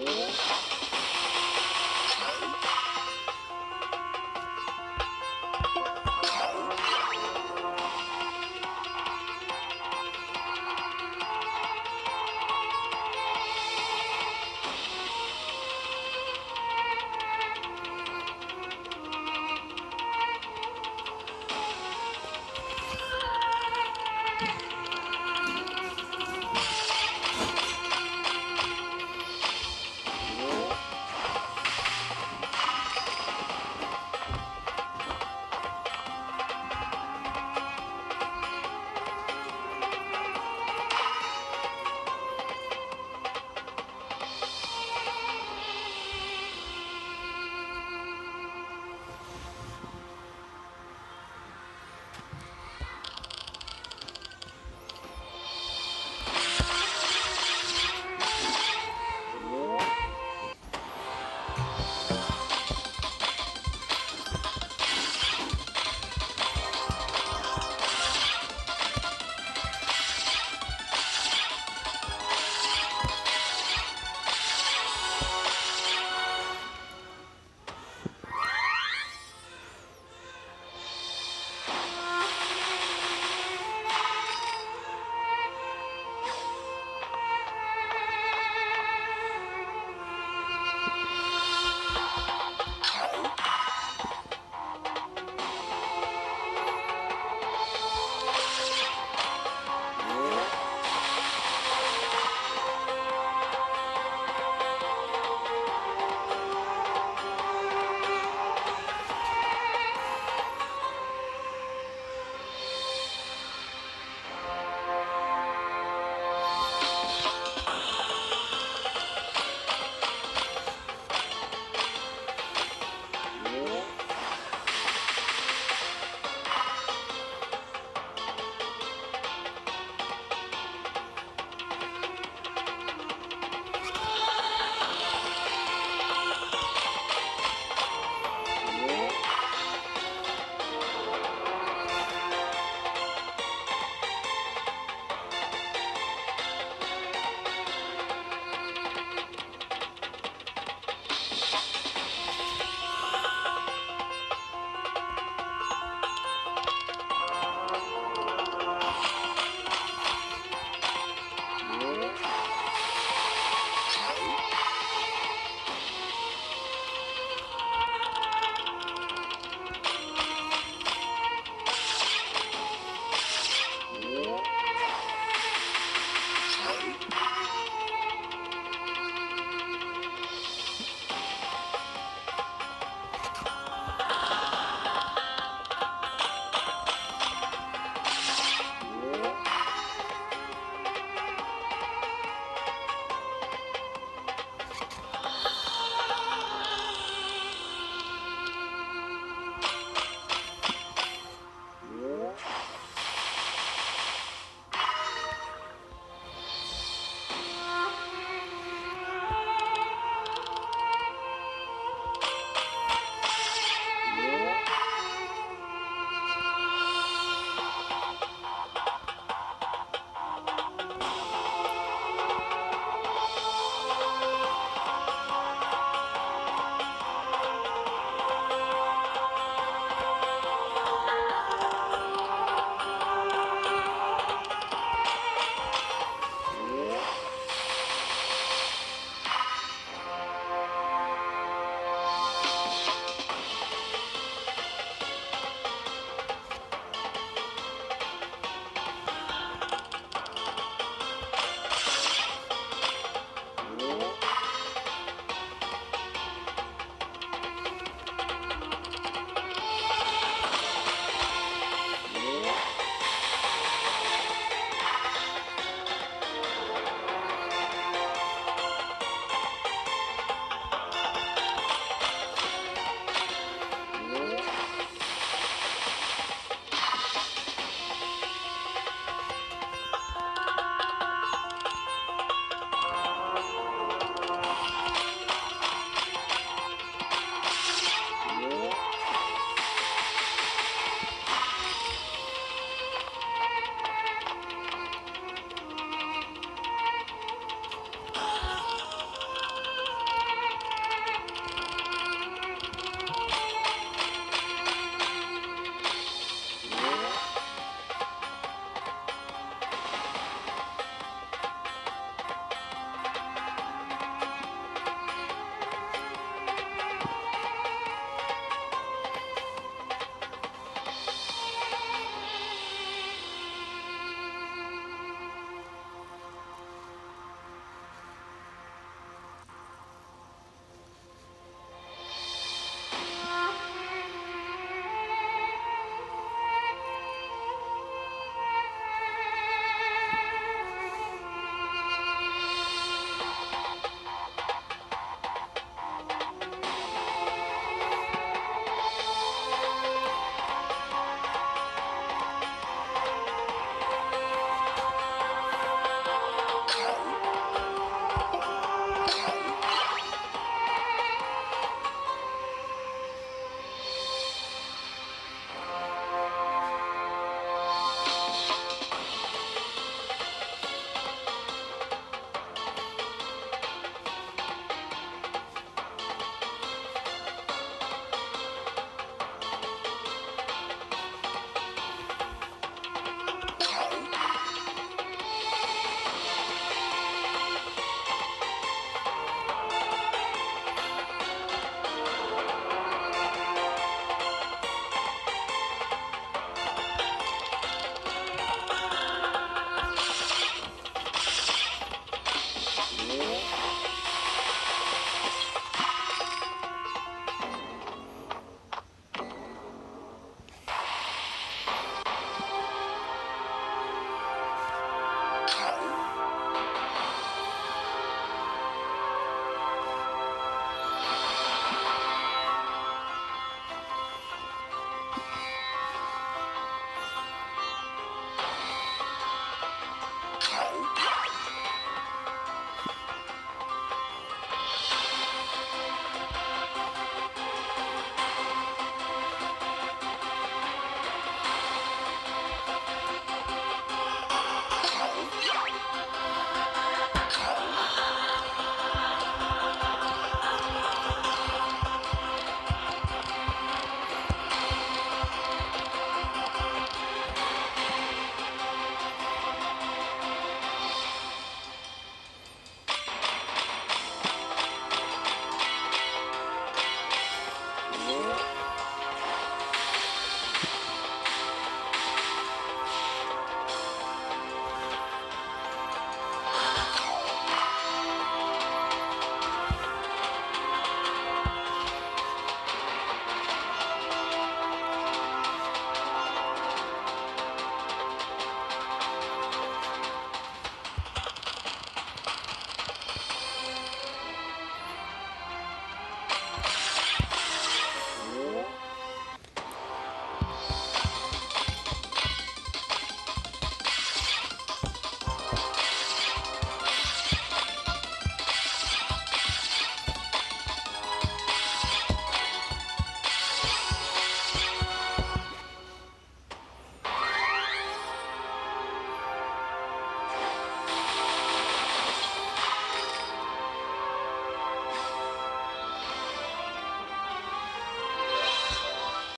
Yeah.